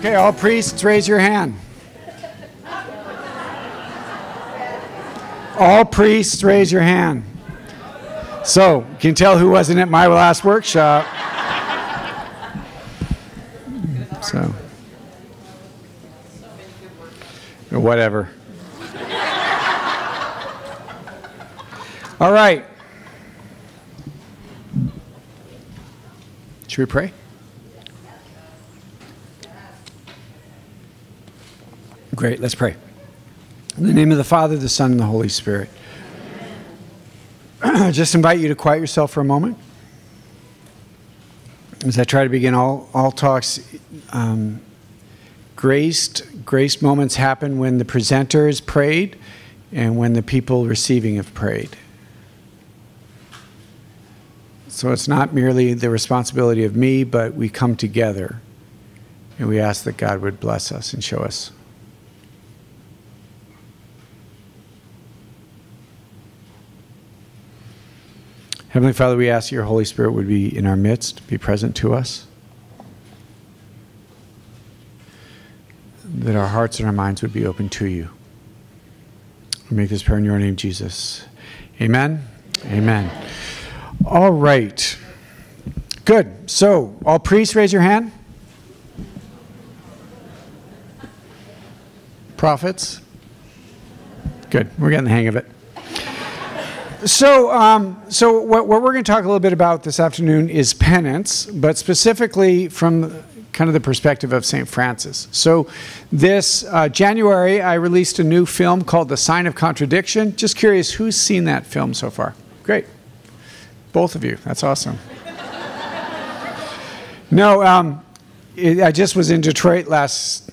Okay, all priests, raise your hand. All priests, raise your hand. So, can tell who wasn't at my last workshop? So, whatever. All right. Should we pray? Great, let's pray. In the name of the Father, the Son, and the Holy Spirit. I just invite you to quiet yourself for a moment. As I try to begin all, all talks, um, graced, graced moments happen when the presenter has prayed and when the people receiving have prayed. So it's not merely the responsibility of me, but we come together and we ask that God would bless us and show us. Heavenly Father, we ask that your Holy Spirit would be in our midst, be present to us, that our hearts and our minds would be open to you. We make this prayer in your name, Jesus. Amen. Amen. All right. Good. So, all priests, raise your hand. Prophets. Good. We're getting the hang of it. So, um, so what, what we're going to talk a little bit about this afternoon is penance, but specifically from kind of the perspective of St. Francis. So, this uh, January, I released a new film called The Sign of Contradiction. Just curious, who's seen that film so far? Great. Both of you. That's awesome. no, um, it, I just was in Detroit last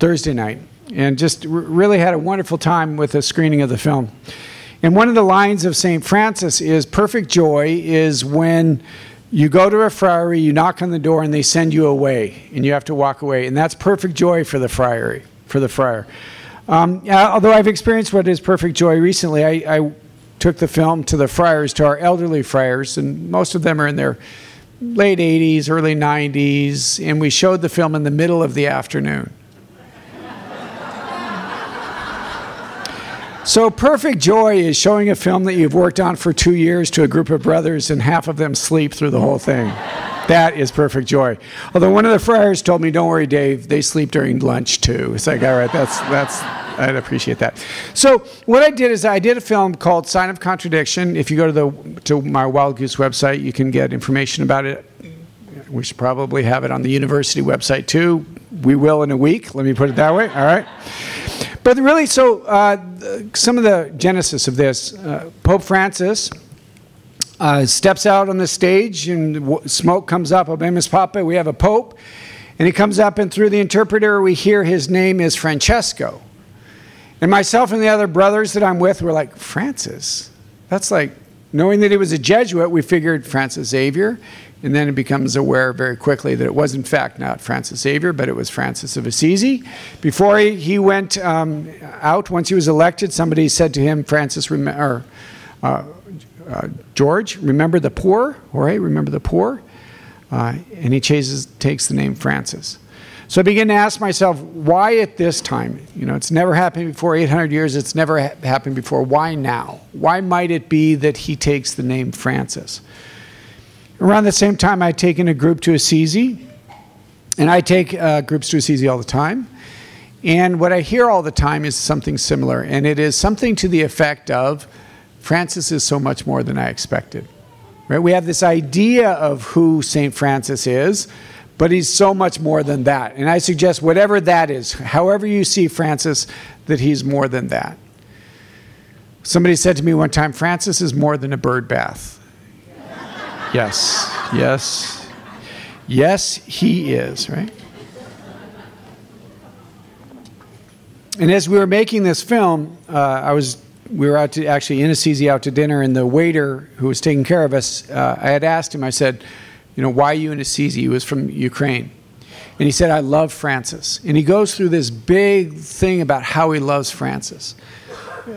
Thursday night and just really had a wonderful time with a screening of the film. And one of the lines of St. Francis is perfect joy is when you go to a friary, you knock on the door, and they send you away, and you have to walk away. And that's perfect joy for the friary, for the friar. Um, although I've experienced what is perfect joy recently, I, I took the film to the friars, to our elderly friars, and most of them are in their late 80s, early 90s, and we showed the film in the middle of the afternoon. So, Perfect Joy is showing a film that you've worked on for two years to a group of brothers, and half of them sleep through the whole thing. That is perfect joy. Although one of the friars told me, "Don't worry, Dave. They sleep during lunch too." It's like, all right, that's that's. I'd appreciate that. So what I did is I did a film called Sign of Contradiction. If you go to the to my Wild Goose website, you can get information about it. We should probably have it on the university website too. We will in a week. Let me put it that way. All right. But really, so uh, some of the genesis of this, uh, Pope Francis uh, steps out on the stage and smoke comes up. Habemus Papa, we have a pope. And he comes up, and through the interpreter, we hear his name is Francesco. And myself and the other brothers that I'm with were like, Francis? That's like, knowing that he was a Jesuit, we figured Francis Xavier. And then it becomes aware very quickly that it was, in fact, not Francis Xavier, but it was Francis of Assisi. Before he, he went um, out, once he was elected, somebody said to him, Francis, or, uh, uh, George, remember the poor? Jorge, remember the poor? Uh, and he chases, takes the name Francis. So I begin to ask myself, why at this time? You know, it's never happened before 800 years, it's never ha happened before. Why now? Why might it be that he takes the name Francis? Around the same time, I'd taken a group to Assisi, and I take uh, groups to Assisi all the time. And what I hear all the time is something similar, and it is something to the effect of Francis is so much more than I expected. Right? We have this idea of who St. Francis is, but he's so much more than that. And I suggest whatever that is, however you see Francis, that he's more than that. Somebody said to me one time, Francis is more than a bird bath. Yes, yes, yes, he is, right? And as we were making this film, uh, I was we were out to actually in Assisi out to dinner, and the waiter who was taking care of us, uh, I had asked him. I said, "You know, why are you in Assisi?" He was from Ukraine, and he said, "I love Francis." And he goes through this big thing about how he loves Francis.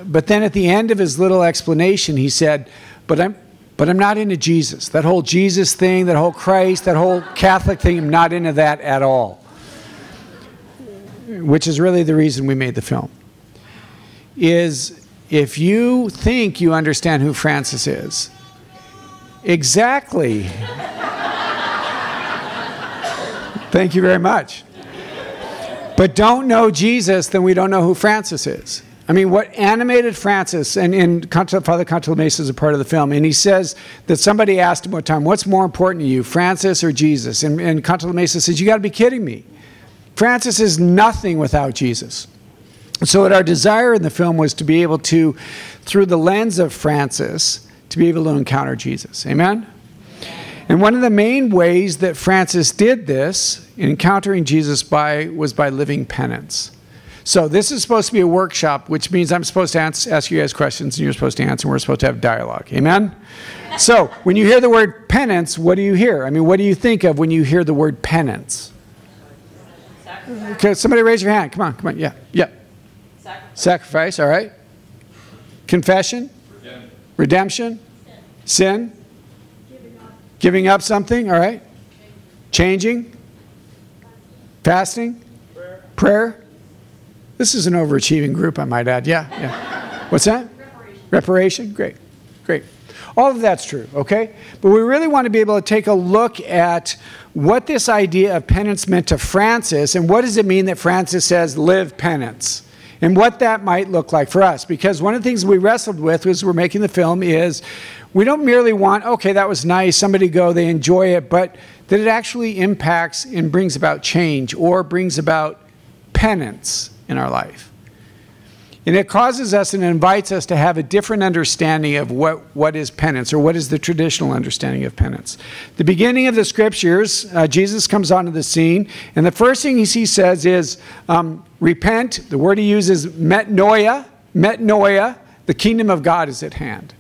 But then at the end of his little explanation, he said, "But I'm but I'm not into Jesus. That whole Jesus thing, that whole Christ, that whole Catholic thing, I'm not into that at all. which is really the reason we made the film, is if you think you understand who Francis is, exactly. Thank you very much. But don't know Jesus, then we don't know who Francis is. I mean, what animated Francis, and, and Father Cantalamessa is a part of the film, and he says that somebody asked him one time, What's more important to you, Francis or Jesus? And, and Cantalamessa says, You got to be kidding me. Francis is nothing without Jesus. So, what our desire in the film was to be able to, through the lens of Francis, to be able to encounter Jesus. Amen? And one of the main ways that Francis did this, in encountering Jesus by, was by living penance. So this is supposed to be a workshop, which means I'm supposed to ask, ask you guys questions and you're supposed to answer and we're supposed to have dialogue. Amen? so when you hear the word penance, what do you hear? I mean, what do you think of when you hear the word penance? Sacrifice. Okay, somebody raise your hand. Come on, come on. Yeah, yeah. Sacrifice. Sacrifice, all right. Confession? Redemption. Redemption? Sin? Sin? Giving, up. Giving up something, all right. Changing? Fasting? Prayer? Prayer? This is an overachieving group, I might add. Yeah, yeah. What's that? Reparation. Reparation? Great, great. All of that's true, okay? But we really want to be able to take a look at what this idea of penance meant to Francis and what does it mean that Francis says, live penance? And what that might look like for us. Because one of the things we wrestled with as we're making the film is we don't merely want, okay, that was nice, somebody go, they enjoy it, but that it actually impacts and brings about change or brings about penance in our life. And it causes us and invites us to have a different understanding of what, what is penance or what is the traditional understanding of penance. The beginning of the scriptures, uh, Jesus comes onto the scene, and the first thing he says is um, repent. The word he uses, is metanoia. Metanoia, the kingdom of God is at hand.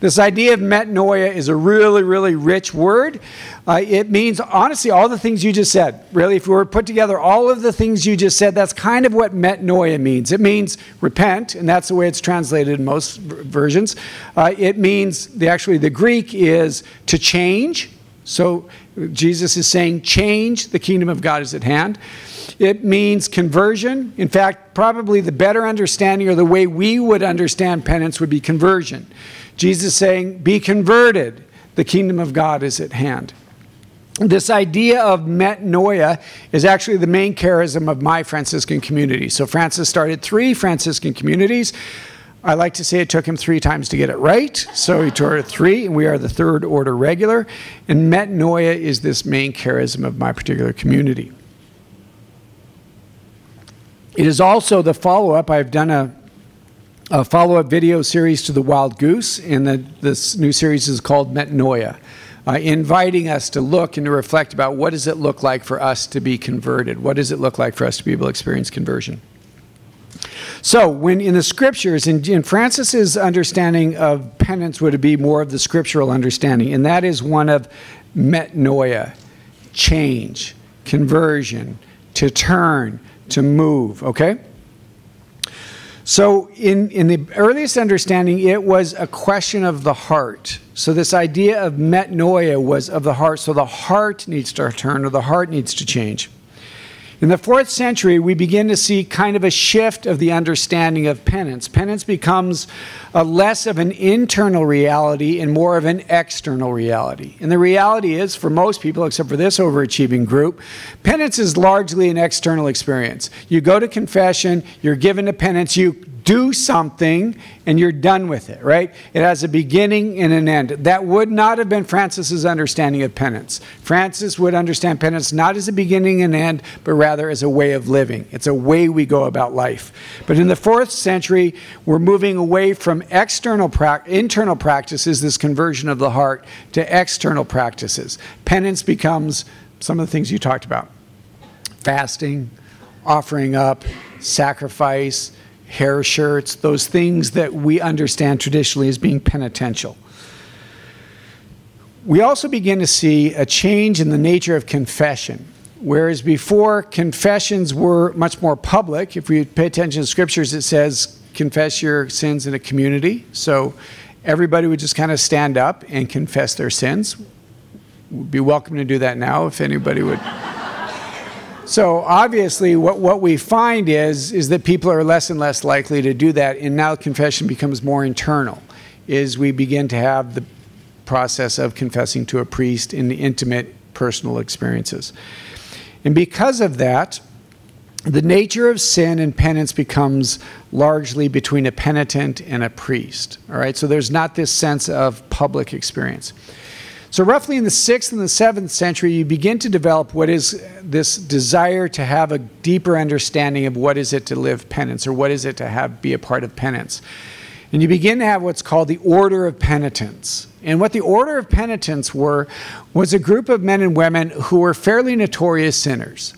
This idea of metanoia is a really, really rich word. Uh, it means, honestly, all the things you just said. Really, if we were to put together all of the things you just said, that's kind of what metanoia means. It means repent, and that's the way it's translated in most versions. Uh, it means, the, actually, the Greek is to change. So Jesus is saying, change, the kingdom of God is at hand. It means conversion. In fact, probably the better understanding or the way we would understand penance would be conversion. Jesus saying, Be converted, the kingdom of God is at hand. This idea of metanoia is actually the main charism of my Franciscan community. So, Francis started three Franciscan communities. I like to say it took him three times to get it right. So he started three, and we are the third order regular. And metanoia is this main charism of my particular community. It is also the follow up. I've done a a follow-up video series to the Wild Goose, and the, this new series is called Metanoia, uh, inviting us to look and to reflect about what does it look like for us to be converted? What does it look like for us to be able to experience conversion? So, when in the scriptures, in, in Francis's understanding of penance would be more of the scriptural understanding, and that is one of metanoia, change, conversion, to turn, to move, okay? So, in, in the earliest understanding, it was a question of the heart. So, this idea of metanoia was of the heart. So, the heart needs to turn or the heart needs to change. In the fourth century, we begin to see kind of a shift of the understanding of penance. Penance becomes a less of an internal reality and more of an external reality. And the reality is, for most people, except for this overachieving group, penance is largely an external experience. You go to confession, you're given a penance, you do something and you're done with it, right? It has a beginning and an end. That would not have been Francis's understanding of penance. Francis would understand penance not as a beginning and end, but rather as a way of living. It's a way we go about life. But in the fourth century, we're moving away from external pra internal practices, this conversion of the heart, to external practices. Penance becomes some of the things you talked about fasting, offering up, sacrifice, hair shirts, those things that we understand traditionally as being penitential. We also begin to see a change in the nature of confession. Whereas before, confessions were much more public. If we pay attention to scriptures, it says, confess your sins in a community. So everybody would just kind of stand up and confess their sins. We'd be welcome to do that now if anybody would. So obviously, what, what we find is, is that people are less and less likely to do that, and now confession becomes more internal, is we begin to have the process of confessing to a priest in the intimate personal experiences. And because of that, the nature of sin and penance becomes largely between a penitent and a priest. All right, so there's not this sense of public experience. So, roughly in the 6th and the 7th century, you begin to develop what is this desire to have a deeper understanding of what is it to live penance or what is it to have be a part of penance. And you begin to have what's called the Order of Penitents. And what the Order of Penitents were was a group of men and women who were fairly notorious sinners.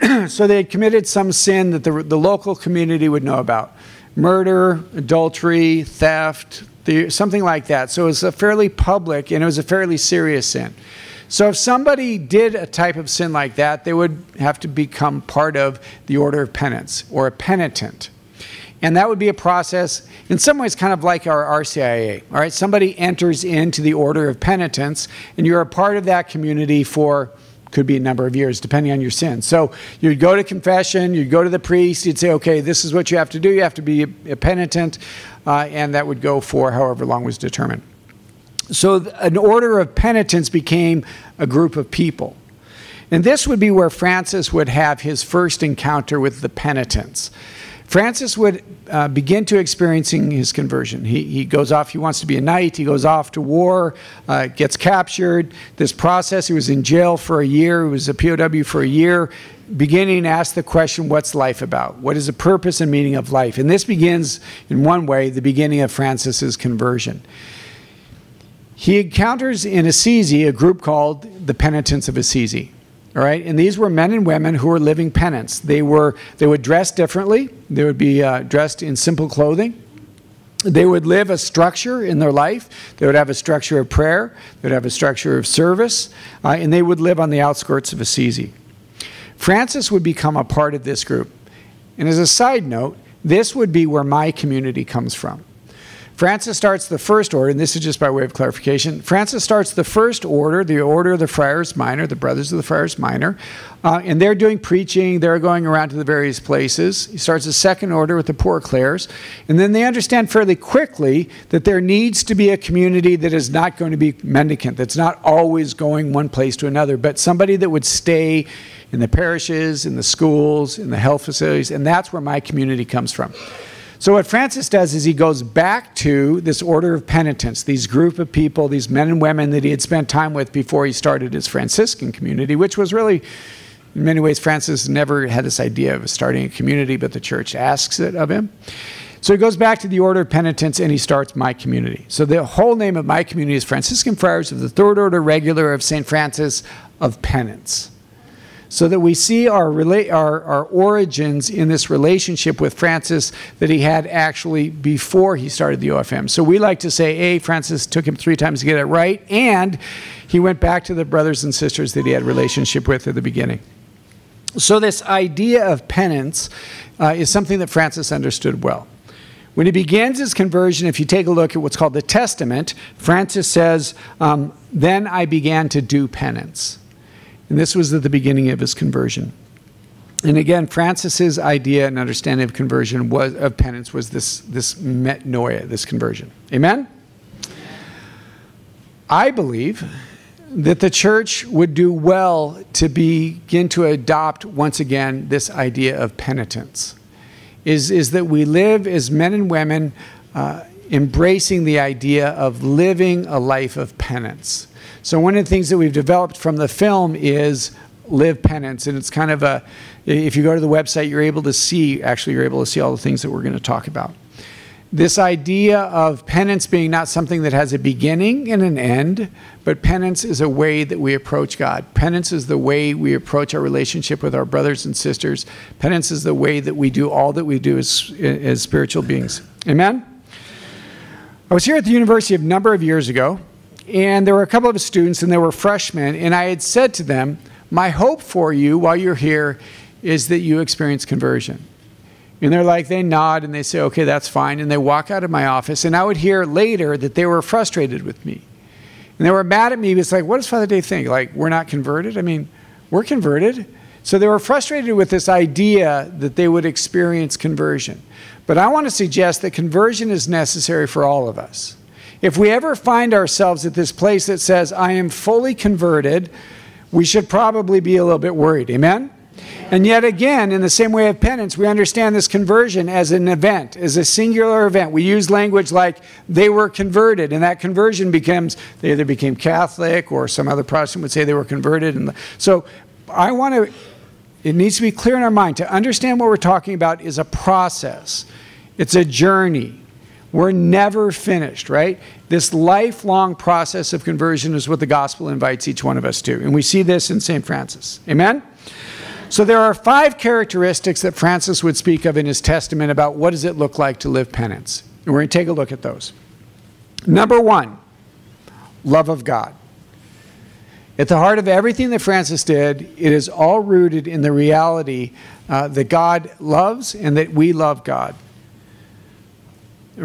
so they had committed some sin that the, the local community would know about murder, adultery, theft, the, something like that. So it was a fairly public and it was a fairly serious sin. So if somebody did a type of sin like that, they would have to become part of the order of penance or a penitent. And that would be a process, in some ways, kind of like our RCIA. All right, somebody enters into the order of penitents, and you're a part of that community for could be a number of years, depending on your sin. So you'd go to confession, you'd go to the priest, you'd say, okay, this is what you have to do. You have to be a penitent, uh, and that would go for however long was determined. So an order of penitents became a group of people. And this would be where Francis would have his first encounter with the penitents. Francis would uh, begin to experiencing his conversion. He, he goes off, he wants to be a knight, he goes off to war, uh, gets captured. This process, he was in jail for a year, he was a POW for a year, beginning to ask the question, what's life about? What is the purpose and meaning of life? And this begins, in one way, the beginning of Francis's conversion. He encounters in Assisi a group called the Penitents of Assisi. All right, and these were men and women who were living penance. They were they would dress differently. They would be uh, dressed in simple clothing. They would live a structure in their life. They would have a structure of prayer. They would have a structure of service, uh, and they would live on the outskirts of Assisi. Francis would become a part of this group. And as a side note, this would be where my community comes from. Francis starts the first order, and this is just by way of clarification. Francis starts the first order, the order of the Friars Minor, the Brothers of the Friars Minor, uh, and they're doing preaching, they're going around to the various places. He starts the second order with the Poor Clares, and then they understand fairly quickly that there needs to be a community that is not going to be mendicant, that's not always going one place to another, but somebody that would stay in the parishes, in the schools, in the health facilities, and that's where my community comes from. So what Francis does is he goes back to this order of penitents, these group of people, these men and women that he had spent time with before he started his Franciscan community, which was really, in many ways, Francis never had this idea of starting a community, but the church asks it of him. So he goes back to the order of penitents and he starts my community. So the whole name of my community is Franciscan Friars of the Third Order Regular of St. Francis of Penance so that we see our, our, our, origins in this relationship with Francis that he had actually before he started the OFM. So we like to say, A, Francis took him three times to get it right, and he went back to the brothers and sisters that he had relationship with at the beginning. So this idea of penance uh, is something that Francis understood well. When he begins his conversion, if you take a look at what's called the Testament, Francis says, um, Then I began to do penance. And this was at the beginning of his conversion. And again, Francis's idea and understanding of conversion was of penance was this, this metanoia, this conversion. Amen? I believe that the church would do well to begin to adopt once again this idea of penitence. Is, is that we live as men and women uh, embracing the idea of living a life of penance. So one of the things that we've developed from the film is live penance and it's kind of a if you go to the website you're able to see actually you're able to see all the things that we're going to talk about. This idea of penance being not something that has a beginning and an end but penance is a way that we approach god. Penance is the way we approach our relationship with our brothers and sisters. Penance is the way that we do all that we do as, as spiritual beings. Amen? I was here at the university a number of years ago and there were a couple of students, and they were freshmen, and I had said to them, My hope for you while you're here is that you experience conversion. And they're like, they nod and they say, okay, that's fine. And they walk out of my office. And I would hear later that they were frustrated with me. And they were mad at me. It's like, what does Father Dave think? Like, we're not converted? I mean, we're converted. So they were frustrated with this idea that they would experience conversion. But I want to suggest that conversion is necessary for all of us. If we ever find ourselves at this place that says, I am fully converted, we should probably be a little bit worried. Amen? And yet again, in the same way of penance, we understand this conversion as an event, as a singular event. We use language like they were converted, and that conversion becomes they either became Catholic or some other Protestant would say they were converted. And so I want to, it needs to be clear in our mind to understand what we're talking about is a process, it's a journey. We're never finished, right? This lifelong process of conversion is what the gospel invites each one of us to. And we see this in St. Francis. Amen? So there are five characteristics that Francis would speak of in his testament about what does it look like to live penance. And we're going to take a look at those. Number one, love of God. At the heart of everything that Francis did, it is all rooted in the reality uh, that God loves and that we love God.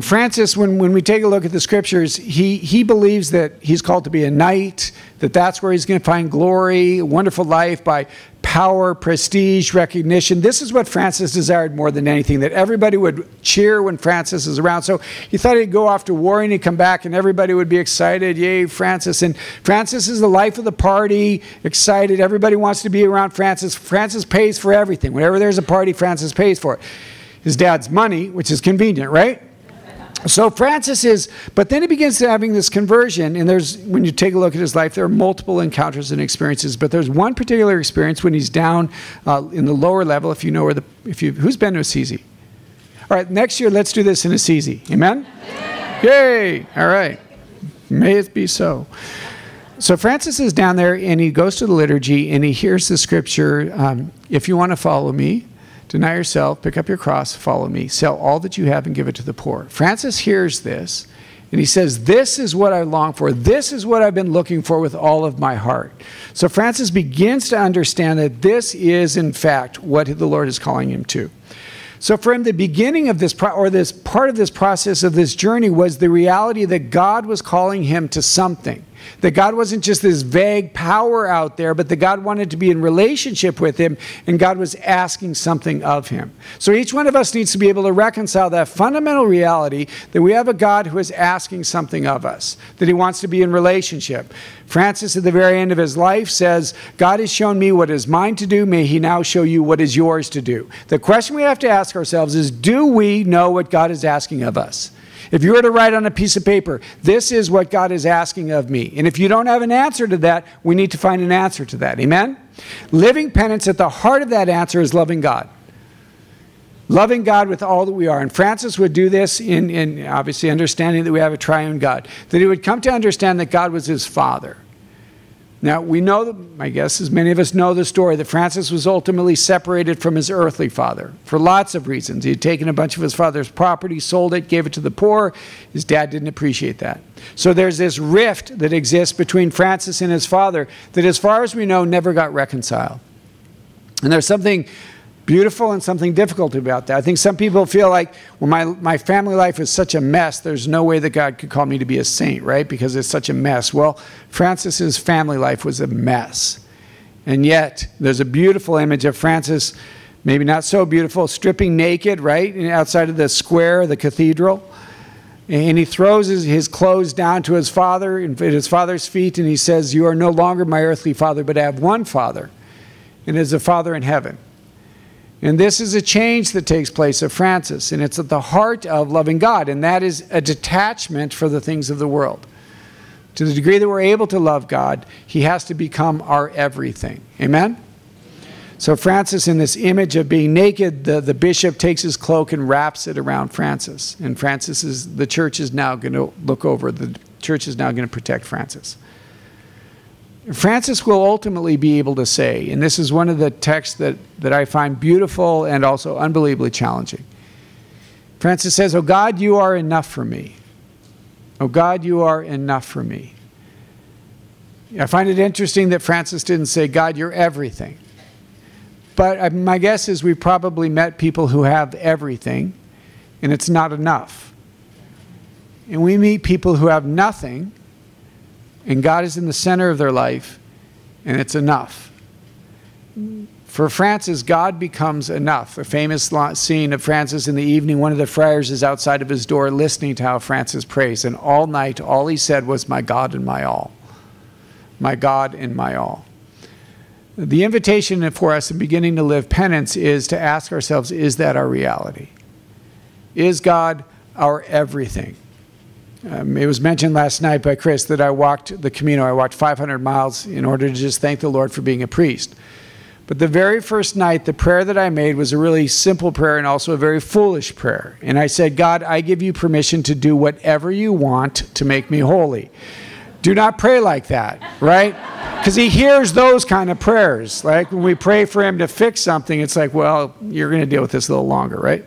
Francis, when, when we take a look at the scriptures, he, he believes that he's called to be a knight, that that's where he's going to find glory, wonderful life by power, prestige, recognition. This is what Francis desired more than anything, that everybody would cheer when Francis is around. So he thought he'd go off to war and he'd come back and everybody would be excited. Yay, Francis. And Francis is the life of the party, excited. Everybody wants to be around Francis. Francis pays for everything. Whenever there's a party, Francis pays for it. His dad's money, which is convenient, right? So Francis is, but then he begins having this conversion, and there's when you take a look at his life, there are multiple encounters and experiences. But there's one particular experience when he's down uh, in the lower level. If you know where the, if you, who's been to Assisi? All right, next year let's do this in Assisi. Amen. Yay! All right, may it be so. So Francis is down there, and he goes to the liturgy, and he hears the scripture. Um, if you want to follow me, Deny yourself, pick up your cross, follow me. Sell all that you have and give it to the poor. Francis hears this and he says, This is what I long for. This is what I've been looking for with all of my heart. So Francis begins to understand that this is, in fact, what the Lord is calling him to. So, from the beginning of this, or this part of this process of this journey, was the reality that God was calling him to something. That God wasn't just this vague power out there, but that God wanted to be in relationship with him and God was asking something of him. So each one of us needs to be able to reconcile that fundamental reality that we have a God who is asking something of us, that he wants to be in relationship. Francis, at the very end of his life, says, God has shown me what is mine to do. May he now show you what is yours to do. The question we have to ask ourselves is do we know what God is asking of us? If you were to write on a piece of paper, this is what God is asking of me. And if you don't have an answer to that, we need to find an answer to that. Amen? Living penance at the heart of that answer is loving God. Loving God with all that we are. And Francis would do this in, in obviously understanding that we have a triune God. That he would come to understand that God was his father now, we know, my guess is many of us know the story that Francis was ultimately separated from his earthly father for lots of reasons. He had taken a bunch of his father's property, sold it, gave it to the poor. His dad didn't appreciate that. So there's this rift that exists between Francis and his father that, as far as we know, never got reconciled. And there's something beautiful and something difficult about that. I think some people feel like, well, my, my family life is such a mess, there's no way that God could call me to be a saint, right? Because it's such a mess. Well, Francis's family life was a mess. And yet, there's a beautiful image of Francis, maybe not so beautiful, stripping naked, right? Outside of the square, the cathedral. And he throws his, clothes down to his father, at his father's feet, and he says, You are no longer my earthly father, but I have one father, and it is a father in heaven. And this is a change that takes place of Francis, and it's at the heart of loving God, and that is a detachment for the things of the world. To the degree that we're able to love God, He has to become our everything. Amen? So, Francis, in this image of being naked, the, the bishop takes his cloak and wraps it around Francis. And Francis is, the church is now going to look over, the church is now going to protect Francis. Francis will ultimately be able to say, and this is one of the texts that, that I find beautiful and also unbelievably challenging. Francis says, Oh God, you are enough for me. Oh God, you are enough for me. I find it interesting that Francis didn't say, God, you're everything. But uh, my guess is we've probably met people who have everything, and it's not enough. And we meet people who have nothing, and God is in the center of their life, and it's enough. For Francis, God becomes enough. A famous scene of Francis in the evening, one of the friars is outside of his door listening to how Francis prays, and all night all he said was, My God and my all. My God and my all. The invitation for us in beginning to live penance is to ask ourselves, Is that our reality? Is God our everything? Um, it was mentioned last night by Chris that I walked the Camino. I walked 500 miles in order to just thank the Lord for being a priest. But the very first night, the prayer that I made was a really simple prayer and also a very foolish prayer. And I said, God, I give you permission to do whatever you want to make me holy. Do not pray like that, right? Because he hears those kind of prayers. Like when we pray for him to fix something, it's like, well, you're going to deal with this a little longer, right?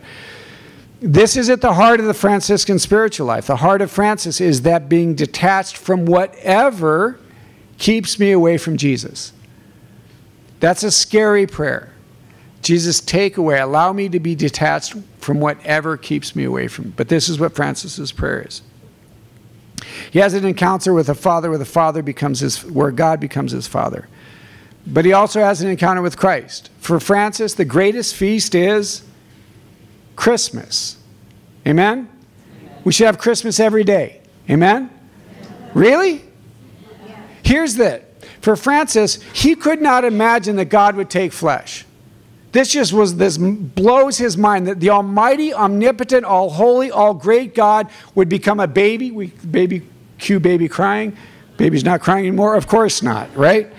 This is at the heart of the Franciscan spiritual life. The heart of Francis is that being detached from whatever keeps me away from Jesus. That's a scary prayer. Jesus, take away, allow me to be detached from whatever keeps me away from. But this is what Francis's prayer is. He has an encounter with a father where the father becomes his, where God becomes his father. But he also has an encounter with Christ. For Francis, the greatest feast is Christmas. Amen? Amen. We should have Christmas every day. Amen? Amen. Really? Yeah. Here's the for Francis, he could not imagine that God would take flesh. This just was, this blows his mind that the almighty, omnipotent, all holy, all great God would become a baby. We, baby, cue baby crying. Baby's not crying anymore? Of course not, right?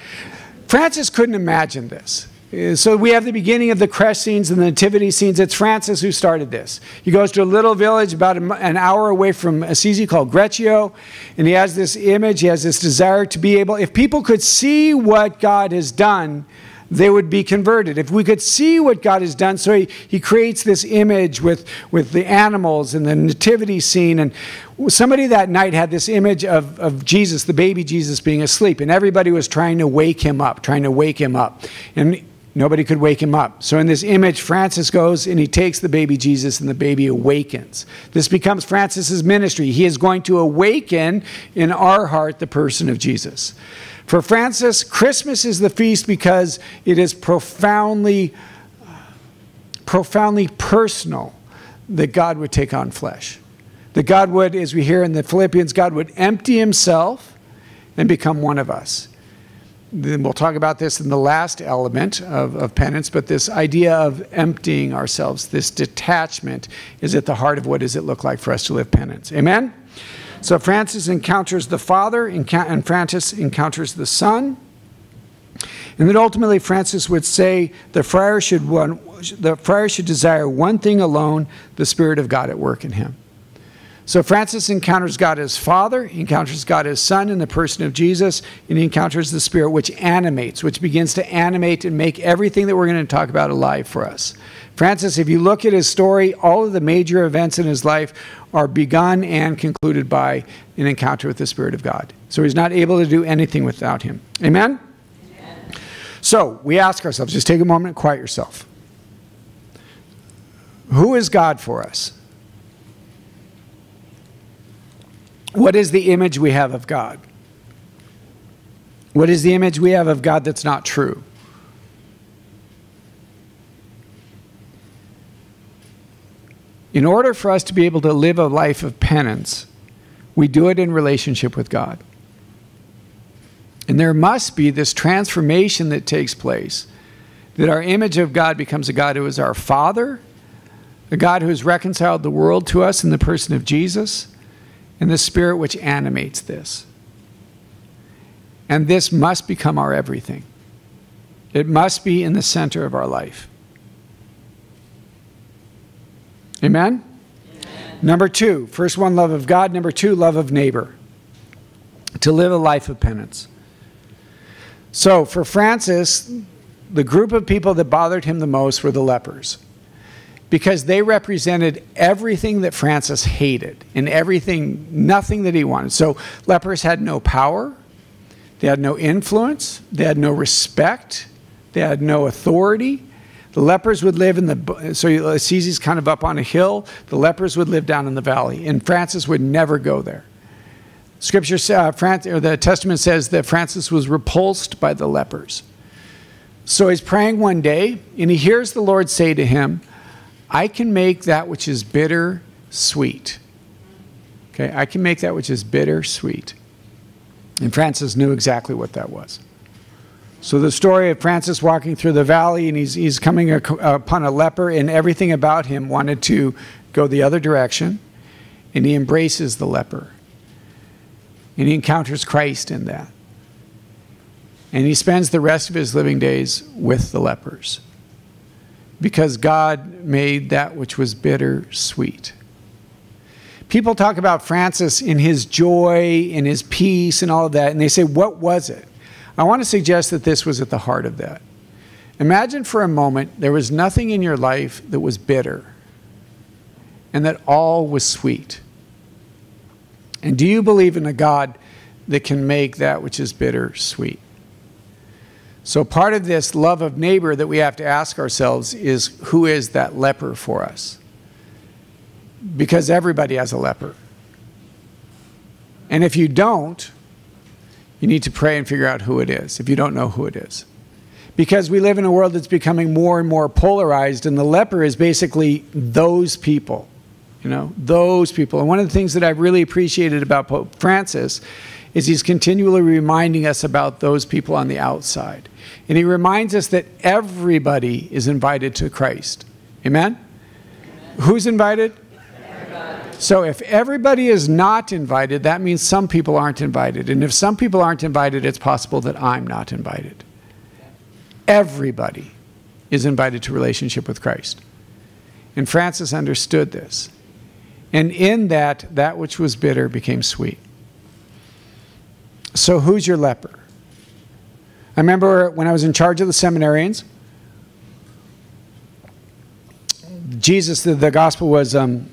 Francis couldn't imagine this. Uh, so we have the beginning of the creche scenes and the nativity scenes. It's Francis who started this. He goes to a little village about an hour away from Assisi called Greccio, and he has this image, he has this desire to be able, if people could see what God has done, they would be converted. If we could see what God has done, so he, he creates this image with, with the animals and the nativity scene. And somebody that night had this image of, of Jesus, the baby Jesus, being asleep, and everybody was trying to wake him up, trying to wake him up. And Nobody could wake him up. So in this image, Francis goes and he takes the baby Jesus and the baby awakens. This becomes Francis's ministry. He is going to awaken in our heart the person of Jesus. For Francis, Christmas is the feast because it is profoundly, profoundly personal that God would take on flesh. That God would, as we hear in the Philippians, God would empty himself and become one of us then we'll talk about this in the last element of, of, penance, but this idea of emptying ourselves, this detachment, is at the heart of what does it look like for us to live penance. Amen? So Francis encounters the Father, and Francis encounters the Son. And then ultimately, Francis would say the friar should, one, the friar should desire one thing alone the Spirit of God at work in him. So Francis encounters God as Father, he encounters God as Son in the person of Jesus, and he encounters the Spirit which animates, which begins to animate and make everything that we're going to talk about alive for us. Francis, if you look at his story, all of the major events in his life are begun and concluded by an encounter with the Spirit of God. So he's not able to do anything without him. Amen? Amen. So we ask ourselves, just take a moment and quiet yourself. Who is God for us? What is the image we have of God? What is the image we have of God that's not true? In order for us to be able to live a life of penance, we do it in relationship with God. And there must be this transformation that takes place that our image of God becomes a God who is our Father, a God who has reconciled the world to us in the person of Jesus, and the spirit which animates this. And this must become our everything. It must be in the center of our life. Amen? Amen? Number two, first one, love of God. Number two, love of neighbor. To live a life of penance. So for Francis, the group of people that bothered him the most were the lepers because they represented everything that Francis hated and everything, nothing that he wanted. So lepers had no power, they had no influence, they had no respect, they had no authority. The lepers would live in the, so Assisi's kind of up on a hill. The lepers would live down in the valley, and Francis would never go there. Scripture, uh, or the Testament says that Francis was repulsed by the lepers. So he's praying one day, and he hears the Lord say to him, I can make that which is bitter sweet. Okay, I can make that which is bitter sweet. And Francis knew exactly what that was. So the story of Francis walking through the valley and he's, he's coming upon a leper, and everything about him wanted to go the other direction, and he embraces the leper. And he encounters Christ in that. And he spends the rest of his living days with the lepers because God made that which was bitter sweet. People talk about Francis in his joy, in his peace, and all of that, and they say, What was it? I want to suggest that this was at the heart of that. Imagine for a moment there was nothing in your life that was bitter and that all was sweet. And do you believe in a God that can make that which is bitter sweet? So, part of this love of neighbor that we have to ask ourselves is who is that leper for us? Because everybody has a leper. And if you don't, you need to pray and figure out who it is if you don't know who it is. Because we live in a world that's becoming more and more polarized, and the leper is basically those people. You know, those people. And one of the things that I've really appreciated about Pope Francis is he's continually reminding us about those people on the outside. And he reminds us that everybody is invited to Christ. Amen? Amen. Who's invited? Everybody. So if everybody is not invited, that means some people aren't invited. And if some people aren't invited, it's possible that I'm not invited. Everybody is invited to relationship with Christ. And Francis understood this. And in that, that which was bitter became sweet. So, who's your leper? I remember when I was in charge of the seminarians, Jesus, the, the gospel was um,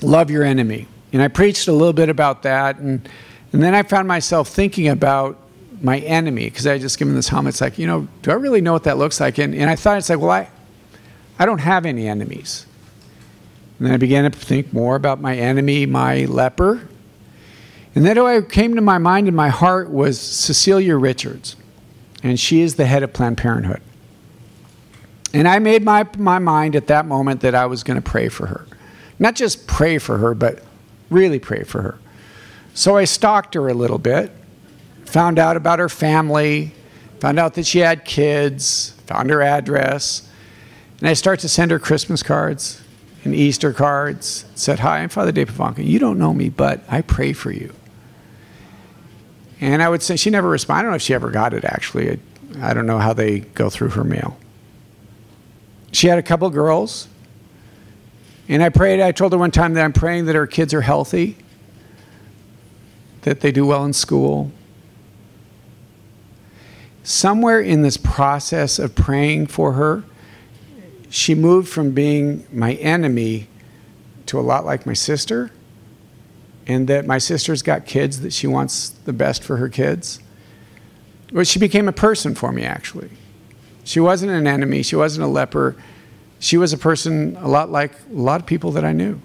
love your enemy. And I preached a little bit about that. And, and then I found myself thinking about my enemy because I just given this helmet. It's like, you know, do I really know what that looks like? And, and I thought, it's like, well, I, I don't have any enemies. And then I began to think more about my enemy, my leper. And then what came to my mind and my heart was Cecilia Richards and she is the head of Planned Parenthood. And I made my, my mind at that moment that I was going to pray for her. Not just pray for her, but really pray for her. So I stalked her a little bit, found out about her family, found out that she had kids, found her address, and I started to send her Christmas cards and Easter cards. Said, Hi, I'm Father Dave Pivonka. You don't know me, but I pray for you. And I would say she never responded. I don't know if she ever got it actually. I don't know how they go through her mail. She had a couple girls. And I prayed, I told her one time that I'm praying that her kids are healthy, that they do well in school. Somewhere in this process of praying for her, she moved from being my enemy to a lot like my sister and that my sister's got kids that she wants the best for her kids. Well, she became a person for me, actually. She wasn't an enemy, she wasn't a leper. She was a person a lot like a lot of people that I knew.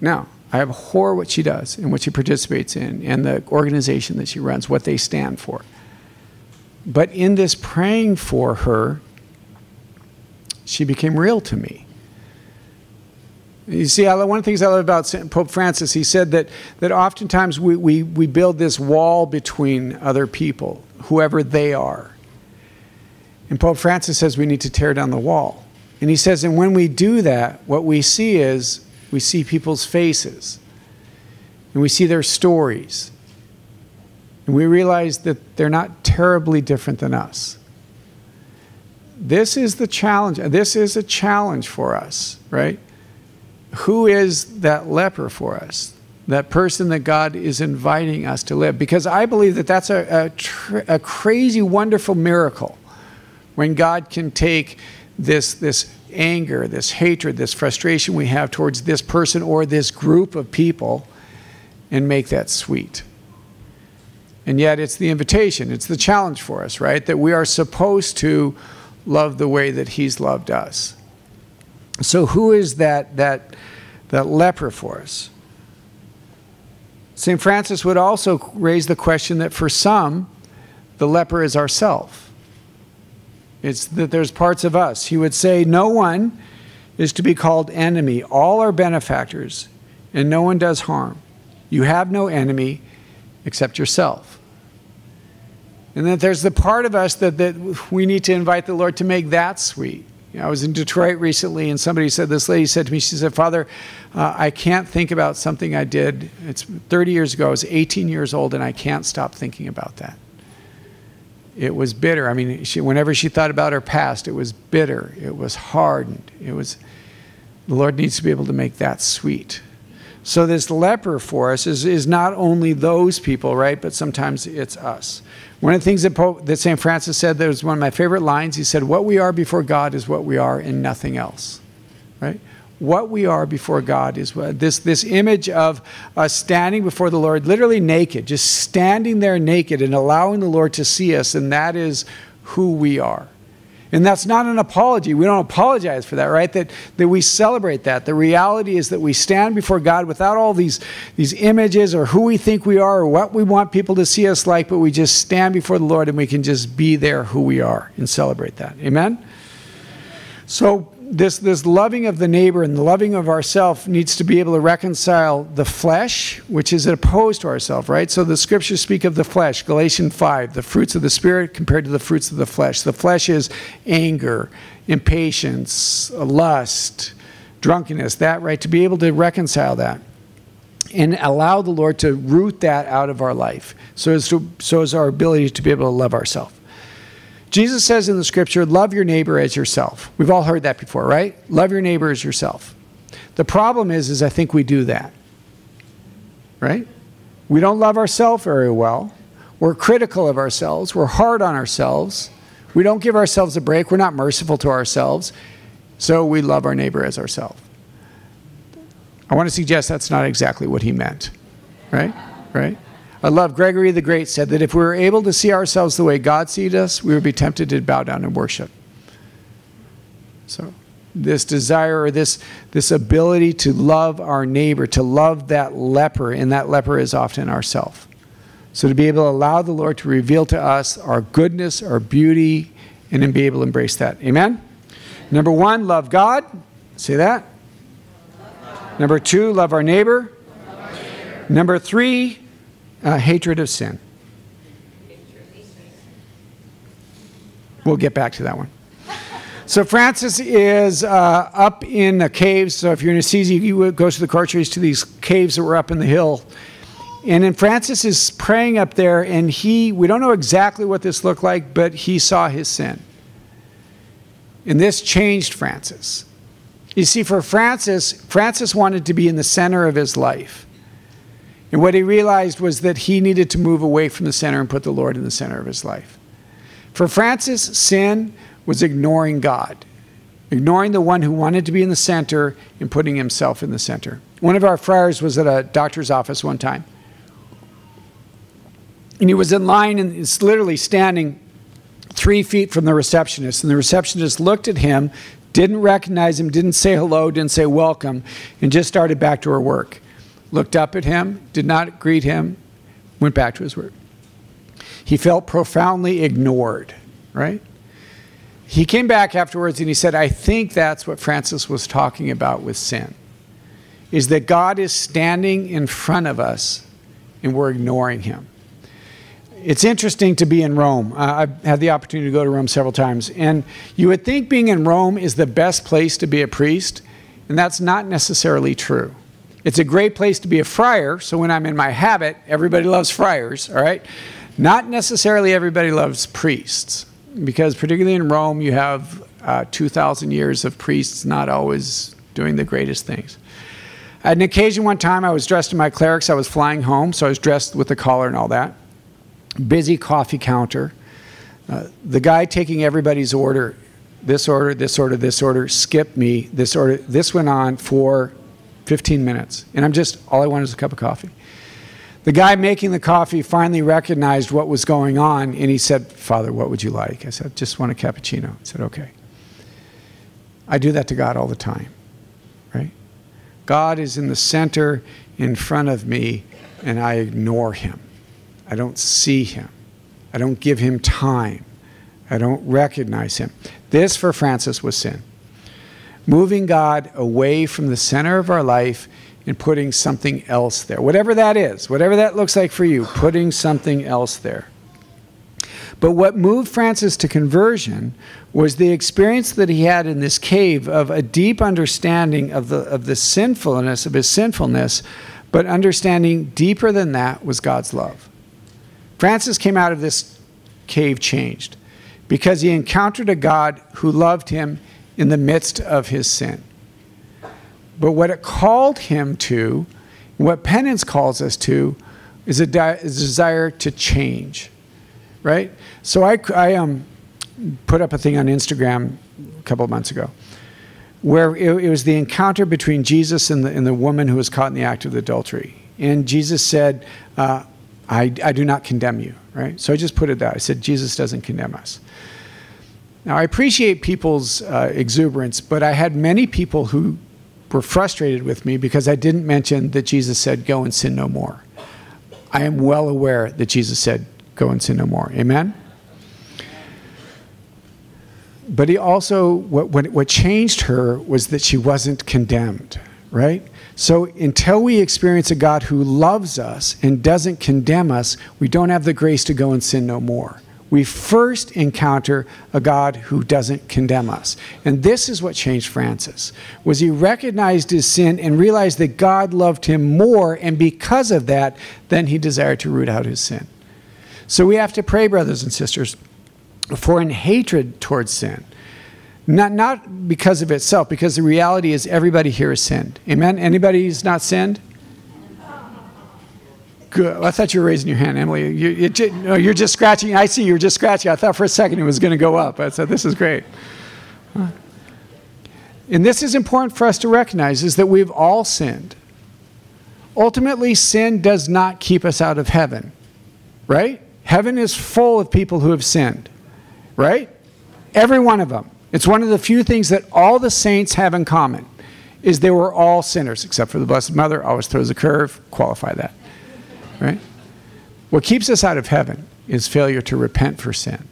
Now, I abhor what she does and what she participates in and the organization that she runs, what they stand for. But in this praying for her, she became real to me. You see, one of the things I love about Pope Francis, he said that, that oftentimes we, we, we build this wall between other people, whoever they are. And Pope Francis says we need to tear down the wall. And he says, and when we do that, what we see is we see people's faces and we see their stories. And we realize that they're not terribly different than us. This is the challenge. This is a challenge for us, right? who is that leper for us? That person that God is inviting us to live. Because I believe that that's a, a, a crazy, wonderful miracle when God can take this, this anger, this hatred, this frustration we have towards this person or this group of people and make that sweet. And yet it's the invitation, it's the challenge for us, right? That we are supposed to love the way that He's loved us. So, who is that, that, that leper for us? St. Francis would also raise the question that for some, the leper is ourself. It's that there's parts of us. He would say, No one is to be called enemy. All are benefactors, and no one does harm. You have no enemy except yourself. And that there's the part of us that, that we need to invite the Lord to make that sweet. You know, I was in Detroit recently, and somebody said, This lady said to me, She said, Father, uh, I can't think about something I did. It's 30 years ago. I was 18 years old, and I can't stop thinking about that. It was bitter. I mean, she, whenever she thought about her past, it was bitter. It was hardened. It was, the Lord needs to be able to make that sweet. So, this leper for us is, is not only those people, right? But sometimes it's us. One of the things that, Pope, that St. Francis said that was one of my favorite lines. He said, What we are before God is what we are and nothing else. Right? What we are before God is what, this, this image of us standing before the Lord, literally naked, just standing there naked and allowing the Lord to see us, and that is who we are. And that's not an apology. We don't apologize for that, right? That, that we celebrate that. The reality is that we stand before God without all these, these images or who we think we are or what we want people to see us like, but we just stand before the Lord and we can just be there who we are and celebrate that. Amen? So this, this loving of the neighbor and the loving of ourself needs to be able to reconcile the flesh, which is opposed to ourself, right? So the scriptures speak of the flesh, Galatians 5, the fruits of the spirit compared to the fruits of the flesh. The flesh is anger, impatience, lust, drunkenness, that, right? To be able to reconcile that and allow the Lord to root that out of our life so as, to, so as our ability to be able to love ourselves. Jesus says in the scripture, love your neighbor as yourself. We've all heard that before, right? Love your neighbor as yourself. The problem is, is I think we do that, right? We don't love ourselves very well. We're critical of ourselves. We're hard on ourselves. We don't give ourselves a break. We're not merciful to ourselves. So we love our neighbor as ourselves. I want to suggest that's not exactly what he meant, right? Right? I love Gregory the Great said that if we were able to see ourselves the way God sees us, we would be tempted to bow down and worship. So, this desire or this, this ability to love our neighbor, to love that leper, and that leper is often ourself. So, to be able to allow the Lord to reveal to us our goodness, our beauty, and then be able to embrace that. Amen? Number one, love God. Say that. Number two, love our neighbor. Love our neighbor. Number three, uh, hatred of sin. We'll get back to that one. So Francis is uh, up in the caves. So if you're in Assisi, you go to the Carceres to these caves that were up in the hill. And then Francis is praying up there, and he, we don't know exactly what this looked like, but he saw his sin. And this changed Francis. You see, for Francis, Francis wanted to be in the center of his life. And what he realized was that he needed to move away from the center and put the Lord in the center of his life. For Francis, sin was ignoring God, ignoring the one who wanted to be in the center and putting himself in the center. One of our friars was at a doctor's office one time. And he was in line and is literally standing three feet from the receptionist. And the receptionist looked at him, didn't recognize him, didn't say hello, didn't say welcome, and just started back to her work looked up at him, did not greet him, went back to his work. He felt profoundly ignored, right? He came back afterwards and he said, I think that's what Francis was talking about with sin. Is that God is standing in front of us and we're ignoring him. It's interesting to be in Rome. Uh, I've had the opportunity to go to Rome several times, and you would think being in Rome is the best place to be a priest, and that's not necessarily true. It's a great place to be a friar, so when I'm in my habit, everybody loves friars, all right? Not necessarily everybody loves priests, because particularly in Rome, you have uh, 2,000 years of priests not always doing the greatest things. At an occasion one time, I was dressed in my clerics. I was flying home, so I was dressed with the collar and all that. Busy coffee counter. Uh, the guy taking everybody's order, this order, this order, this order, skipped me. This order, this went on for 15 minutes. And I'm just, all I wanted was a cup of coffee. The guy making the coffee finally recognized what was going on and he said, Father, what would you like? I said, just want a cappuccino. He said, okay. I do that to God all the time, right? God is in the center in front of me and I ignore him. I don't see him. I don't give him time. I don't recognize him. This for Francis was sin. Moving God away from the center of our life and putting something else there. Whatever that is, whatever that looks like for you, putting something else there. But what moved Francis to conversion was the experience that he had in this cave of a deep understanding of the, of the sinfulness, of his sinfulness, but understanding deeper than that was God's love. Francis came out of this cave changed because he encountered a God who loved him in the midst of his sin. But what it called him to, what penance calls us to, is a, a desire to change, right? So I, I um, put up a thing on Instagram a couple of months ago where it, it was the encounter between Jesus and the, and the woman who was caught in the act of adultery. And Jesus said, uh, I, I do not condemn you, right? So I just put it that. I said, Jesus doesn't condemn us. Now, I appreciate people's uh, exuberance, but I had many people who were frustrated with me because I didn't mention that Jesus said, Go and sin no more. I am well aware that Jesus said, Go and sin no more. Amen? But he also, what, what, what changed her was that she wasn't condemned, right? So until we experience a God who loves us and doesn't condemn us, we don't have the grace to go and sin no more. We first encounter a God who doesn't condemn us. And this is what changed Francis. Was he recognized his sin and realized that God loved him more and because of that, then he desired to root out his sin. So we have to pray brothers and sisters for in hatred towards sin. Not, not because of itself, because the reality is everybody here has sinned. Amen? Anybody who's not sinned? Good. I thought you were raising your hand, Emily. You, you, no, you're just scratching. I see you're just scratching. I thought for a second it was going to go up. I said, this is great. And this is important for us to recognize is that we've all sinned. Ultimately, sin does not keep us out of heaven, right? Heaven is full of people who have sinned right? Every one of them. It's one of the few things that all the saints have in common is they were all sinners, except for the Blessed Mother, always throws a curve, qualify that. Right? What keeps us out of heaven is failure to repent for sin,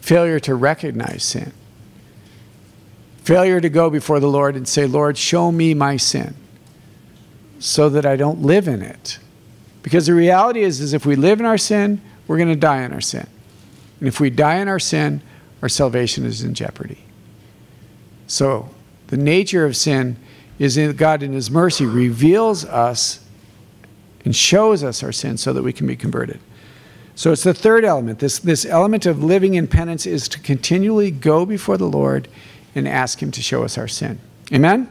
failure to recognize sin, failure to go before the Lord and say, Lord, show me my sin so that I don't live in it. Because the reality is, is if we live in our sin, we're going to die in our sin. And if we die in our sin, our salvation is in jeopardy. So, the nature of sin is that God, in His mercy, reveals us and shows us our sin so that we can be converted. So, it's the third element. This, this element of living in penance is to continually go before the Lord and ask Him to show us our sin. Amen?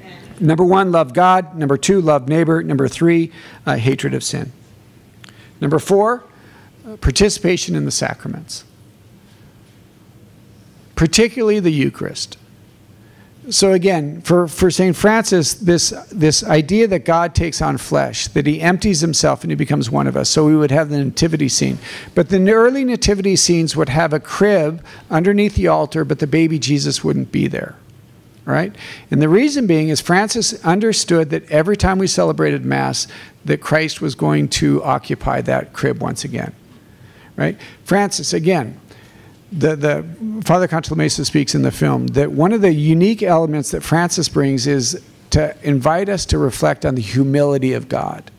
Amen. Number one, love God. Number two, love neighbor. Number three, uh, hatred of sin. Number four, participation in the sacraments, particularly the Eucharist. So again, for, for St. Francis, this, this idea that God takes on flesh, that he empties himself and he becomes one of us. So we would have the nativity scene. But the early nativity scenes would have a crib underneath the altar, but the baby Jesus wouldn't be there. Right? And the reason being is Francis understood that every time we celebrated Mass, that Christ was going to occupy that crib once again right? Francis, again, the, the Father Cantalamessa speaks in the film that one of the unique elements that Francis brings is to invite us to reflect on the humility of God.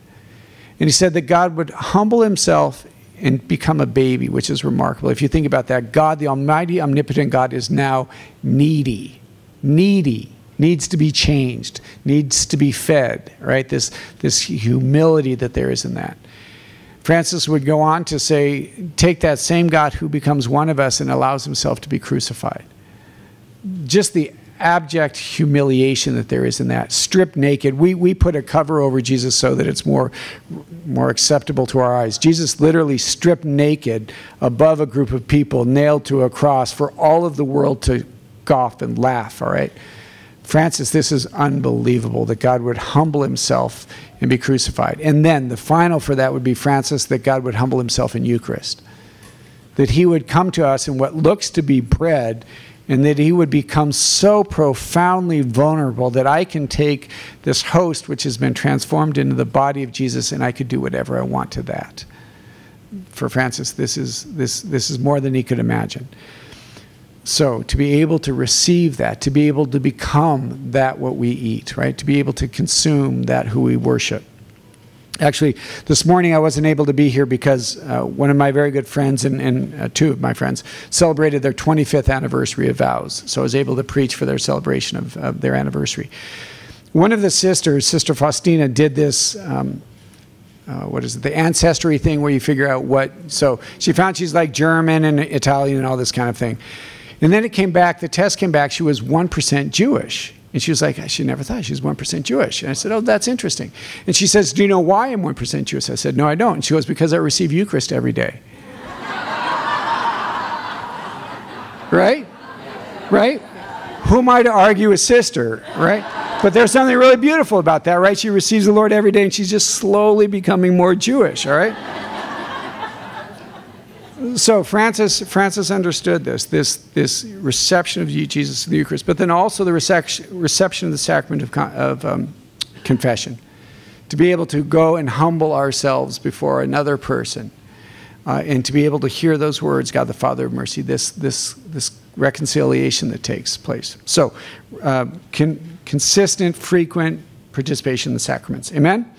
And he said that God would humble himself and become a baby, which is remarkable. If you think about that, God, the Almighty, omnipotent God, is now needy, needy, needs to be changed, needs to be fed, right? This, this humility that there is in that. Francis would go on to say, take that same God who becomes one of us and allows himself to be crucified. Just the abject humiliation that there is in that. Stripped naked. We, we put a cover over Jesus so that it's more, more acceptable to our eyes. Jesus literally stripped naked above a group of people, nailed to a cross for all of the world to scoff and laugh, all right? Francis, this is unbelievable that God would humble himself and be crucified. And then the final for that would be Francis, that God would humble himself in Eucharist. That he would come to us in what looks to be bread, and that he would become so profoundly vulnerable that I can take this host, which has been transformed into the body of Jesus, and I could do whatever I want to that. for Francis, this is, this, this is more than he could imagine. So to be able to receive that, to be able to become that what we eat, right? To be able to consume that who we worship. Actually, this morning I wasn't able to be here because uh, one of my very good friends and, and uh, two of my friends celebrated their 25th anniversary of vows. So I was able to preach for their celebration of, of their anniversary. One of the sisters, Sister Faustina, did this. Um, uh, what is it, the ancestry thing where you figure out what. So she found she's like German and Italian and all this kind of thing. And then it came back, the test came back, she was 1% Jewish. And she was like, she never thought she was 1% Jewish. And I said, oh, that's interesting. And she says, do you know why I'm 1% Jewish? I said, no, I don't. And she goes, because I receive Eucharist every day. right? Right? Who am I to argue with sister, right? But there's something really beautiful about that, right? She receives the Lord every day and she's just slowly becoming more Jewish, all right? So Francis, Francis understood this, this, this reception of Jesus in the Eucharist, but then also the reception, reception of the sacrament of, of um, confession. To be able to go and humble ourselves before another person, uh, and to be able to hear those words, God the Father of mercy, this, this, this reconciliation that takes place. So, uh, con consistent, frequent participation in the sacraments. Amen?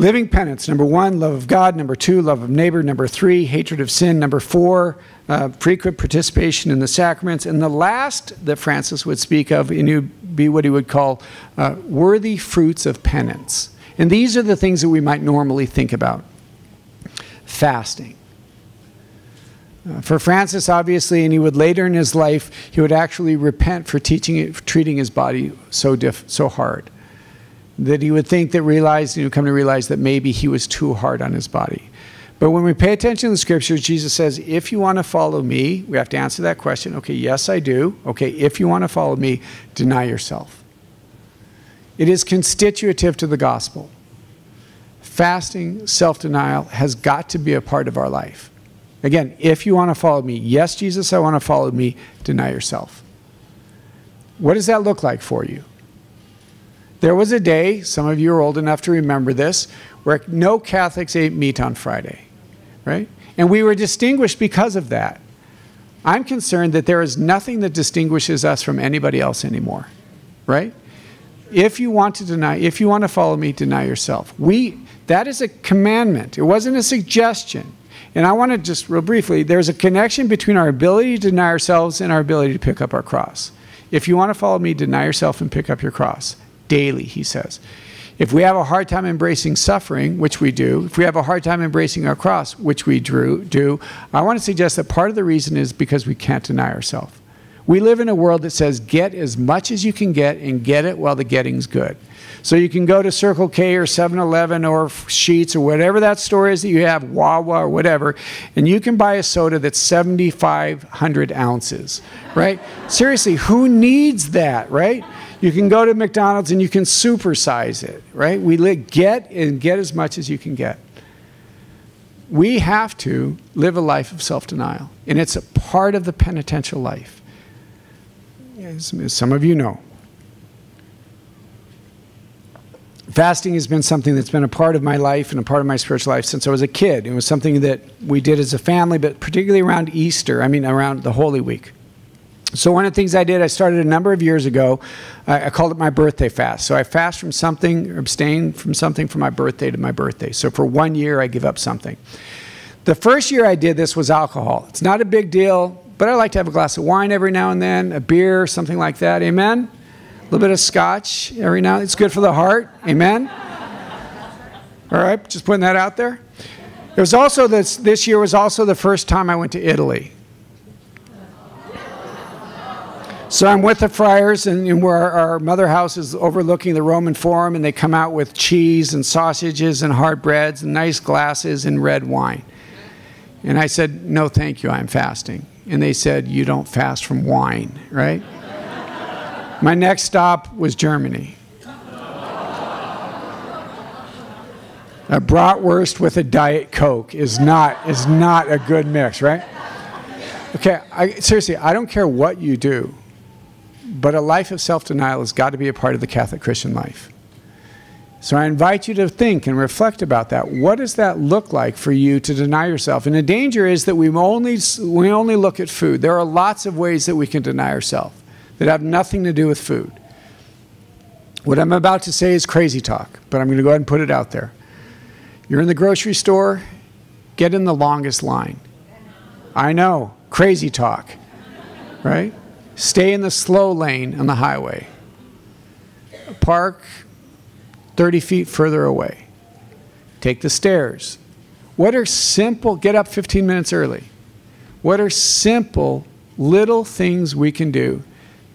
Living penance, number one, love of God. Number two, love of neighbor. Number three, hatred of sin. Number four, uh, frequent participation in the sacraments. And the last that Francis would speak of, and would be what he would call uh, worthy fruits of penance. And these are the things that we might normally think about fasting. Uh, for Francis, obviously, and he would later in his life, he would actually repent for teaching treating his body so, so hard that he would think that realize, you know, come to realize that maybe he was too hard on his body. But when we pay attention to the scriptures, Jesus says, if you want to follow me, we have to answer that question. Okay, yes, I do. Okay, if you want to follow me, deny yourself. It is constitutive to the gospel. Fasting, self denial has got to be a part of our life. Again, if you want to follow me, yes, Jesus, I want to follow me, deny yourself. What does that look like for you? There was a day, some of you are old enough to remember this, where no Catholics ate meat on Friday, right? And we were distinguished because of that. I'm concerned that there is nothing that distinguishes us from anybody else anymore, right? If you want to deny, if you want to follow me, deny yourself. We, that is a commandment. It wasn't a suggestion. And I want to just real briefly, there's a connection between our ability to deny ourselves and our ability to pick up our cross. If you want to follow me, deny yourself and pick up your cross daily, he says. If we have a hard time embracing suffering, which we do, if we have a hard time embracing our cross, which we drew, do, I want to suggest that part of the reason is because we can't deny ourselves. We live in a world that says get as much as you can get and get it while the getting's good. So you can go to Circle K or 7 Eleven or Sheetz or whatever that store is that you have, Wawa or whatever, and you can buy a soda that's 7,500 ounces, right? Seriously, who needs that, right? You can go to McDonald's and you can supersize it, right? We get and get as much as you can get. We have to live a life of self denial, and it's a part of the penitential life. As some of you know. Fasting has been something that's been a part of my life and a part of my spiritual life since I was a kid. It was something that we did as a family, but particularly around Easter, I mean, around the Holy Week. So one of the things I did, I started a number of years ago. I, I, called it my birthday fast. So I fast from something, or abstain from something from my birthday to my birthday. So for one year, I give up something. The first year I did this was alcohol. It's not a big deal, but I like to have a glass of wine every now and then, a beer, something like that. Amen. A little bit of scotch every now. It's good for the heart. Amen. All right, just putting that out there. It was also this. This year was also the first time I went to Italy. So I'm with the friars, and, and where our, mother house is overlooking the Roman Forum, and they come out with cheese and sausages and hard breads and nice glasses and red wine. And I said, No, thank you, I'm fasting. And they said, You don't fast from wine, right? My next stop was Germany. A bratwurst with a diet coke is not is not a good mix, right? Okay, I, seriously, I don't care what you do. But a life of self denial has got to be a part of the Catholic Christian life. So I invite you to think and reflect about that. What does that look like for you to deny yourself? And the danger is that we only, we only look at food. There are lots of ways that we can deny ourselves that have nothing to do with food. What I'm about to say is crazy talk, but I'm going to go ahead and put it out there. You're in the grocery store, get in the longest line. I know, crazy talk, right? Stay in the slow lane on the highway. Park 30 feet further away. Take the stairs. What are simple, get up 15 minutes early. What are simple little things we can do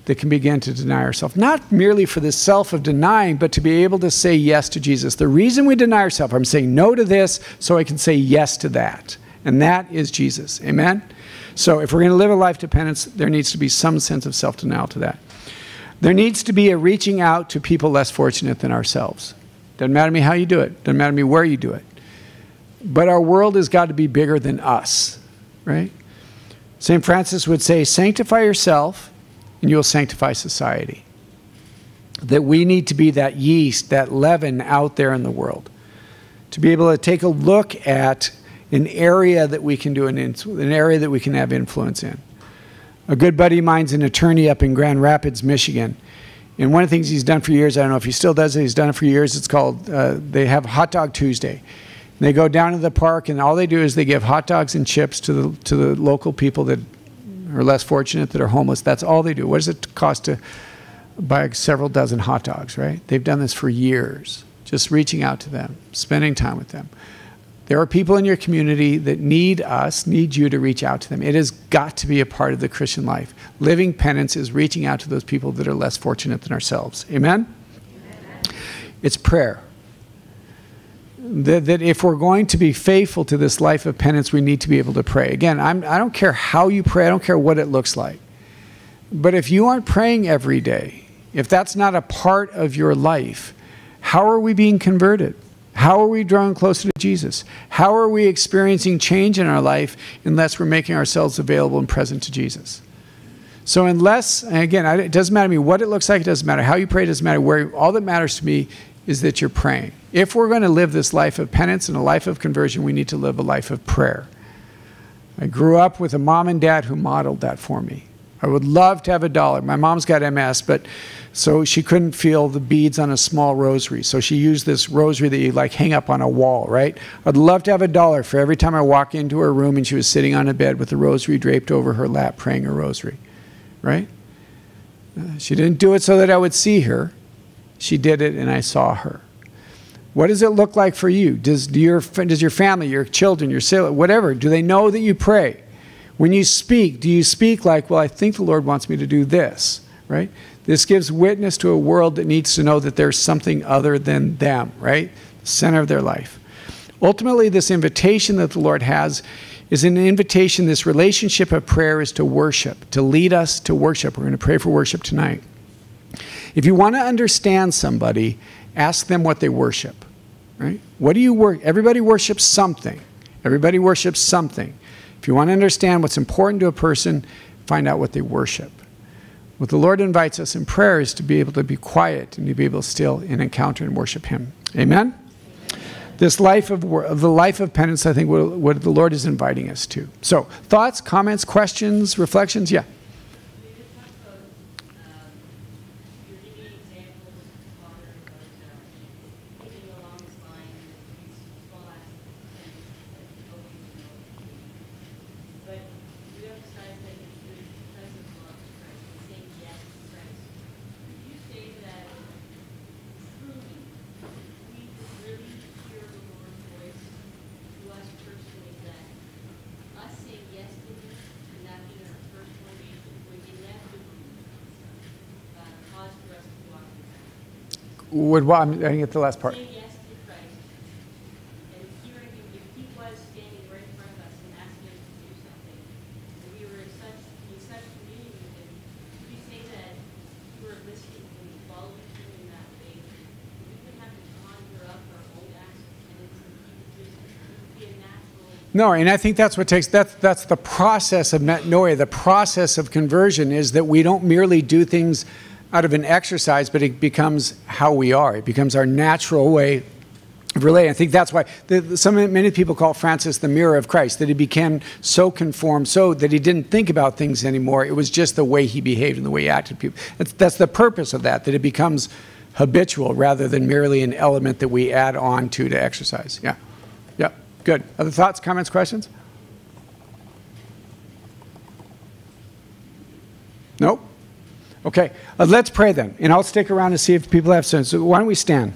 that can begin to deny ourselves? Not merely for the self of denying, but to be able to say yes to Jesus. The reason we deny ourselves, I'm saying no to this so I can say yes to that. And that is Jesus. Amen? So if we're going to live a life of dependence, there needs to be some sense of self denial to that. There needs to be a reaching out to people less fortunate than ourselves. Doesn't matter to me how you do it, doesn't matter to me where you do it. But our world has got to be bigger than us, right? St. Francis would say, sanctify yourself and you'll sanctify society. That we need to be that yeast, that leaven out there in the world. To be able to take a look at an area that we can do an, an area that we can have influence in. A good buddy of mine's an attorney up in Grand Rapids, Michigan. And one of the things he's done for years, I don't know if he still does it, he's done it for years, it's called, uh, they have Hot Dog Tuesday. They go down to the park and all they do is they give hot dogs and chips to the, to the local people that are less fortunate, that are homeless. That's all they do. What does it cost to buy several dozen hot dogs, right? They've done this for years, just reaching out to them, spending time with them. There are people in your community that need us, need you to reach out to them. It has got to be a part of the Christian life. Living penance is reaching out to those people that are less fortunate than ourselves. Amen? Amen. It's prayer. That, that, if we're going to be faithful to this life of penance, we need to be able to pray. Again, I'm, I don't care how you pray, I don't care what it looks like. But if you aren't praying every day, if that's not a part of your life, how are we being converted? How are we drawing closer to Jesus? How are we experiencing change in our life unless we're making ourselves available and present to Jesus? So, unless, and again, it doesn't matter to me what it looks like, it doesn't matter how you pray, it doesn't matter where, all that matters to me is that you're praying. If we're going to live this life of penance and a life of conversion, we need to live a life of prayer. I grew up with a mom and dad who modeled that for me. I would love to have a dollar. My mom's got MS, but so she couldn't feel the beads on a small rosary. So she used this rosary that you like hang up on a wall, right? I'd love to have a dollar for every time I walk into her room and she was sitting on a bed with the rosary draped over her lap praying her rosary, right? Uh, she didn't do it so that I would see her. She did it and I saw her. What does it look like for you? Does, do your, does your family, your children, your whatever, do they know that you pray? When you speak, do you speak like, well, I think the Lord wants me to do this, right? This gives witness to a world that needs to know that there's something other than them, right? The center of their life. Ultimately, this invitation that the Lord has is an invitation. This relationship of prayer is to worship, to lead us to worship. We're going to pray for worship tonight. If you want to understand somebody, ask them what they worship, right? What do you work? Everybody worships something. Everybody worships something. If you want to understand what's important to a person, find out what they worship. What the Lord invites us in prayer is to be able to be quiet and to be able to still and encounter and worship Him. Amen? This life of, the life of penance, I think, what the Lord is inviting us to. So, thoughts, comments, questions, reflections? Yeah. Would what? I didn't get the last part. No, and I think that's what takes that's that's the process of metanoia, the process of conversion is that we don't merely do things out of an exercise, but it becomes how we are. It becomes our natural way of relating. I think that's why the, some many people call Francis the mirror of Christ. That he became so conformed, so that he didn't think about things anymore. It was just the way he behaved and the way he acted. People. That's, that's the purpose of that. That it becomes habitual rather than merely an element that we add on to to exercise. Yeah, yeah, good. Other thoughts, comments, questions? Nope. Okay, uh, let's pray then, and I'll stick around to see if people have sense. So why don't we stand?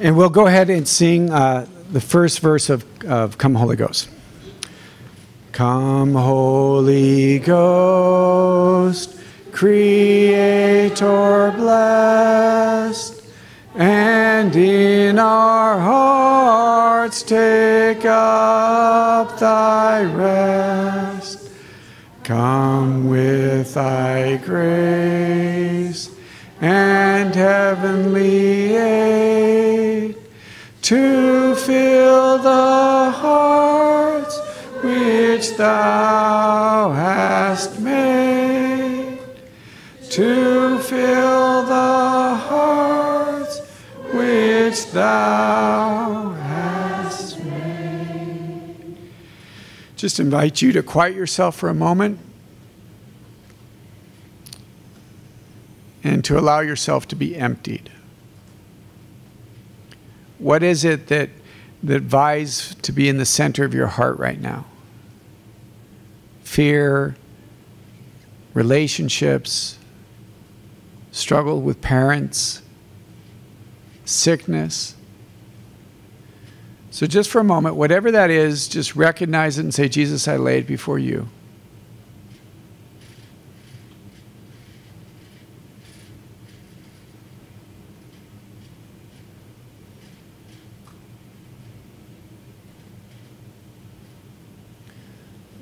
And we'll go ahead and sing uh, the first verse of, of Come Holy Ghost. Come, Holy Ghost, Creator blessed, hearts take up thy rest. Come with thy grace and heavenly aid to fill the hearts which thou Just invite you to quiet yourself for a moment and to allow yourself to be emptied. What is it that, that vies to be in the center of your heart right now? Fear, relationships, struggle with parents, sickness. So, just for a moment, whatever that is, just recognize it and say, Jesus, I lay it before you.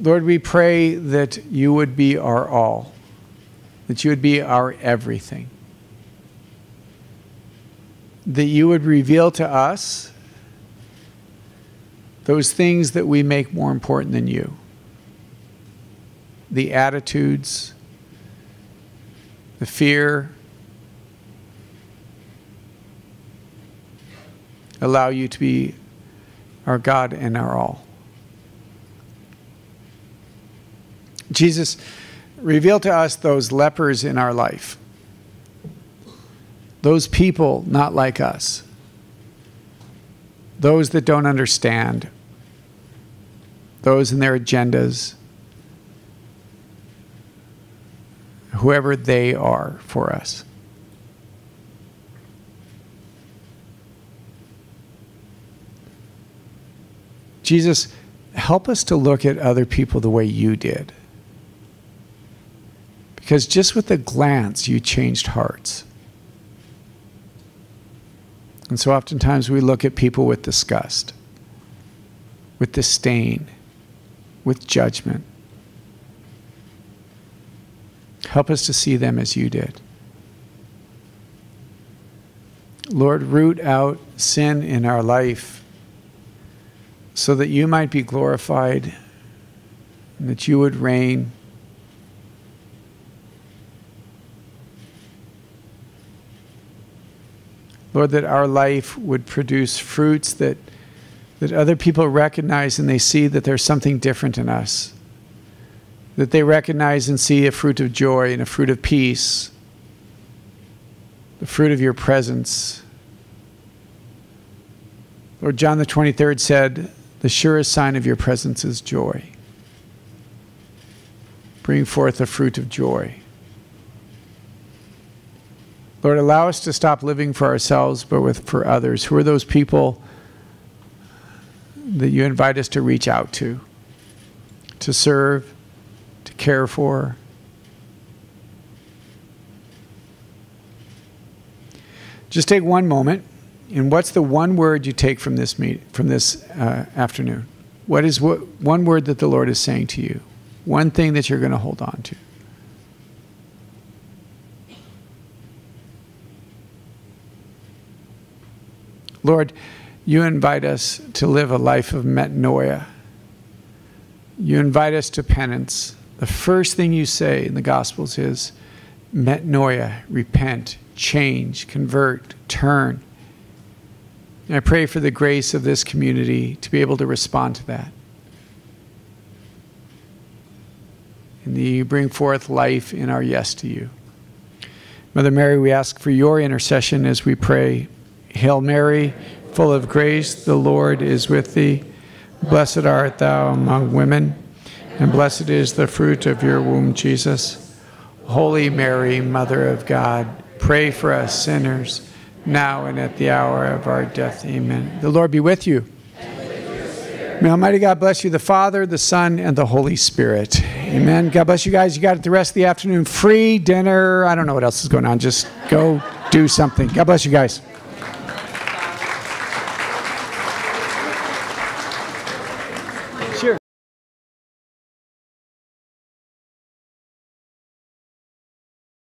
Lord, we pray that you would be our all, that you would be our everything, that you would reveal to us those things that we make more important than you the attitudes, the fear. Allow you to be our God and our all. Jesus, reveal to us those lepers in our life, those people not like us, those that don't understand, those in their agendas, whoever they are for us. Jesus, help us to look at other people the way you did. Because just with a glance, you changed hearts. And so oftentimes we look at people with disgust, with disdain, with judgment. Help us to see them as you did. Lord, root out sin in our life so that you might be glorified and that you would reign Lord, that our life would produce fruits that, that other people recognize and they see that there's something different in us. That they recognize and see a fruit of joy and a fruit of peace, the fruit of your presence. Lord John the 23rd said, The surest sign of your presence is joy. Bring forth the fruit of joy. Lord, allow us to stop living for ourselves, but with, for others. Who are those people that you invite us to reach out to, to serve, to care for? Just take one moment, and what's the one word you take from this meet, from this uh, afternoon? What is what, one word that the Lord is saying to you? One thing that you're going to hold on to. Lord, you invite us to live a life of metanoia, You invite us to penance. The first thing you say in the Gospels is metanoia, repent, change, convert, turn. And I pray for the grace of this community to be able to respond to that. And that you bring forth life in our yes to you. Mother Mary, we ask for your intercession as we pray. Hail Mary, full of grace, the Lord is with thee. Blessed art thou among women, and blessed is the fruit of your womb, Jesus. Holy Mary, Mother of God, pray for us sinners, now and at the hour of our death. Amen. The Lord be with you. May Almighty God bless you, the Father, the Son, and the Holy Spirit. Amen. God bless you guys. You got it the rest of the afternoon. Free dinner. I don't know what else is going on. Just go do something. God bless you guys.